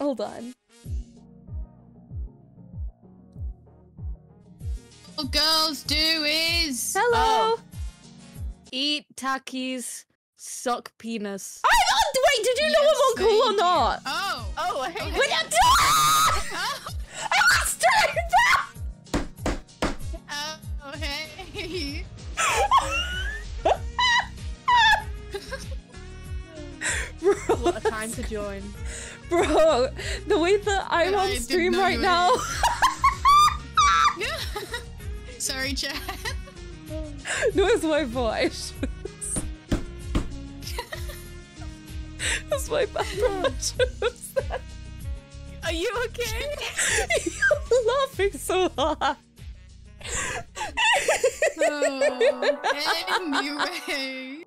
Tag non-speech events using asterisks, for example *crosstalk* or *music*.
Hold on. All girls do is Hello. Oh. Eat Takis, suck penis. I oh, wait. Did you know Yes, I'm on cool or not? Oh. Oh, I hate Wait, it. Oh. I'm I was straight back. Oh, hey. *laughs* *laughs* Bro, What a time to join. *laughs* bro, the way that I'm I on stream right now. *laughs* *laughs* Sorry, chat. no, it's my voice. That's my bad. Are you okay? You're laughing so hard. Oh, anyway.